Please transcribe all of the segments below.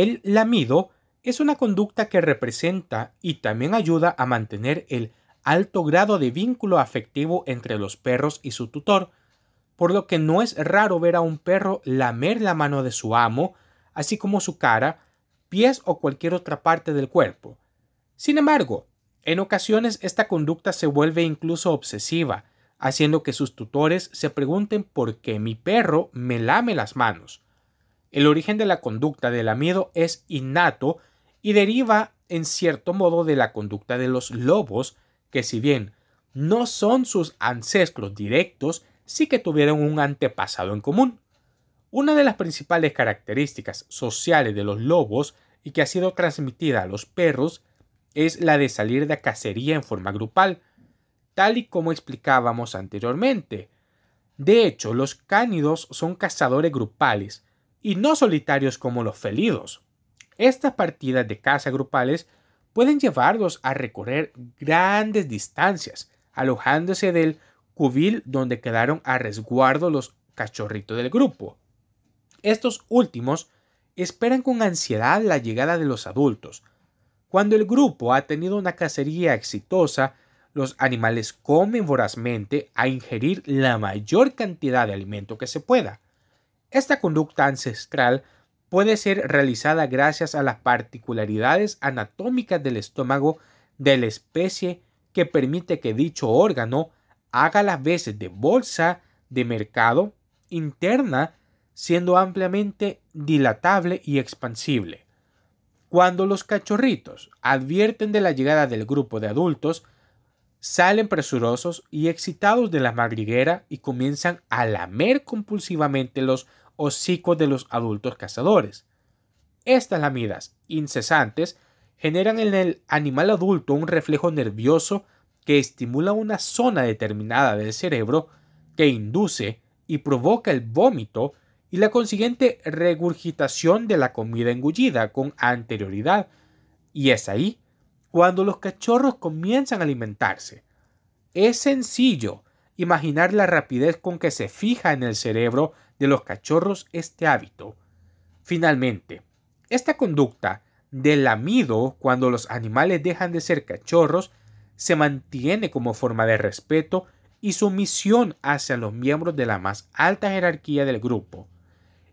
El lamido es una conducta que representa y también ayuda a mantener el alto grado de vínculo afectivo entre los perros y su tutor, por lo que no es raro ver a un perro lamer la mano de su amo, así como su cara, pies o cualquier otra parte del cuerpo. Sin embargo, en ocasiones esta conducta se vuelve incluso obsesiva, haciendo que sus tutores se pregunten por qué mi perro me lame las manos. El origen de la conducta del lamido es innato y deriva en cierto modo de la conducta de los lobos, que si bien no son sus ancestros directos, sí que tuvieron un antepasado en común. Una de las principales características sociales de los lobos y que ha sido transmitida a los perros es la de salir de cacería en forma grupal, tal y como explicábamos anteriormente. De hecho, los cánidos son cazadores grupales, y no solitarios como los felidos. Estas partidas de caza grupales pueden llevarlos a recorrer grandes distancias, alojándose del cubil donde quedaron a resguardo los cachorritos del grupo. Estos últimos esperan con ansiedad la llegada de los adultos. Cuando el grupo ha tenido una cacería exitosa, los animales comen vorazmente a ingerir la mayor cantidad de alimento que se pueda. Esta conducta ancestral puede ser realizada gracias a las particularidades anatómicas del estómago de la especie que permite que dicho órgano haga las veces de bolsa de mercado interna siendo ampliamente dilatable y expansible. Cuando los cachorritos advierten de la llegada del grupo de adultos, salen presurosos y excitados de la madriguera y comienzan a lamer compulsivamente los hocicos de los adultos cazadores. Estas lamidas incesantes generan en el animal adulto un reflejo nervioso que estimula una zona determinada del cerebro que induce y provoca el vómito y la consiguiente regurgitación de la comida engullida con anterioridad. Y es ahí cuando los cachorros comienzan a alimentarse. Es sencillo imaginar la rapidez con que se fija en el cerebro de los cachorros este hábito. Finalmente, esta conducta del lamido cuando los animales dejan de ser cachorros se mantiene como forma de respeto y sumisión hacia los miembros de la más alta jerarquía del grupo.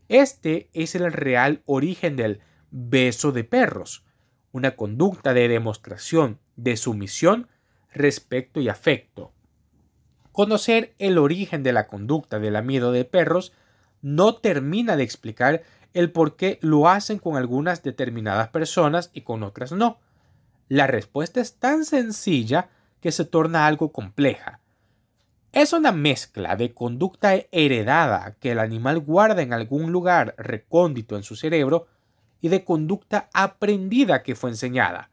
Este es el real origen del beso de perros, una conducta de demostración de sumisión, respeto y afecto. Conocer el origen de la conducta del amido de perros no termina de explicar el por qué lo hacen con algunas determinadas personas y con otras no. La respuesta es tan sencilla que se torna algo compleja. Es una mezcla de conducta heredada que el animal guarda en algún lugar recóndito en su cerebro y de conducta aprendida que fue enseñada,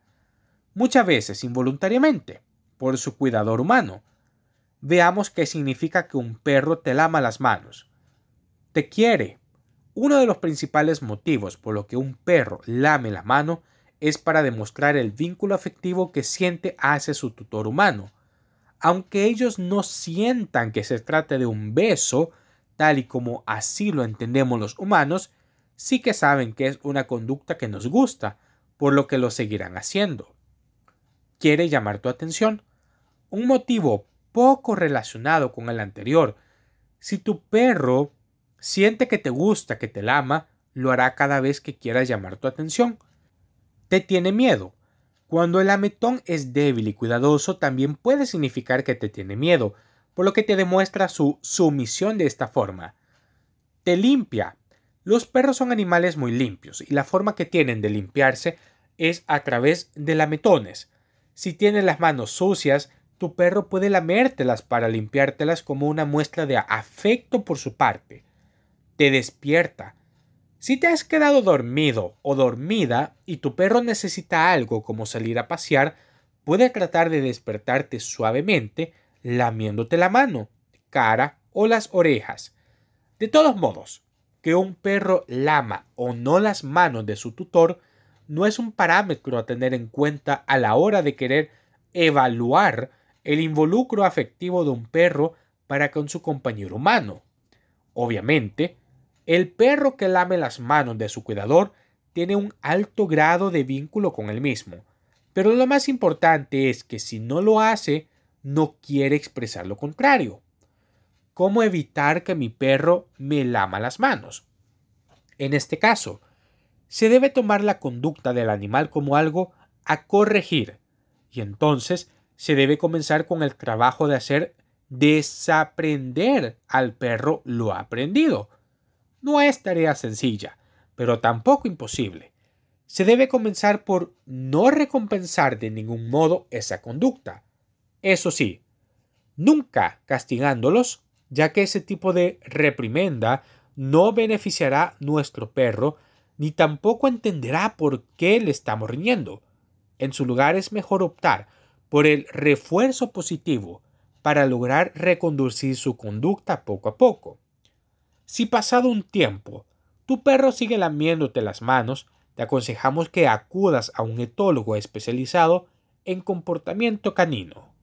muchas veces involuntariamente, por su cuidador humano. Veamos qué significa que un perro te lama las manos. Te quiere. Uno de los principales motivos por lo que un perro lame la mano es para demostrar el vínculo afectivo que siente hacia su tutor humano. Aunque ellos no sientan que se trate de un beso, tal y como así lo entendemos los humanos, sí que saben que es una conducta que nos gusta, por lo que lo seguirán haciendo. Quiere llamar tu atención. Un motivo poco relacionado con el anterior. Si tu perro siente que te gusta, que te ama, lo hará cada vez que quiera llamar tu atención. Te tiene miedo. Cuando el ametón es débil y cuidadoso, también puede significar que te tiene miedo, por lo que te demuestra su sumisión de esta forma. Te limpia. Los perros son animales muy limpios y la forma que tienen de limpiarse es a través de lametones. Si tienes las manos sucias, tu perro puede lamértelas para limpiártelas como una muestra de afecto por su parte. Te despierta. Si te has quedado dormido o dormida y tu perro necesita algo como salir a pasear, puede tratar de despertarte suavemente lamiéndote la mano, cara o las orejas. De todos modos, que un perro lama o no las manos de su tutor no es un parámetro a tener en cuenta a la hora de querer evaluar el involucro afectivo de un perro para con su compañero humano. Obviamente, el perro que lame las manos de su cuidador tiene un alto grado de vínculo con el mismo, pero lo más importante es que si no lo hace, no quiere expresar lo contrario. ¿Cómo evitar que mi perro me lama las manos? En este caso, se debe tomar la conducta del animal como algo a corregir, y entonces se debe comenzar con el trabajo de hacer desaprender al perro lo aprendido. No es tarea sencilla, pero tampoco imposible. Se debe comenzar por no recompensar de ningún modo esa conducta. Eso sí, nunca castigándolos, ya que ese tipo de reprimenda no beneficiará nuestro perro ni tampoco entenderá por qué le estamos riñendo. En su lugar es mejor optar por el refuerzo positivo para lograr reconducir su conducta poco a poco. Si pasado un tiempo tu perro sigue lamiéndote las manos, te aconsejamos que acudas a un etólogo especializado en comportamiento canino.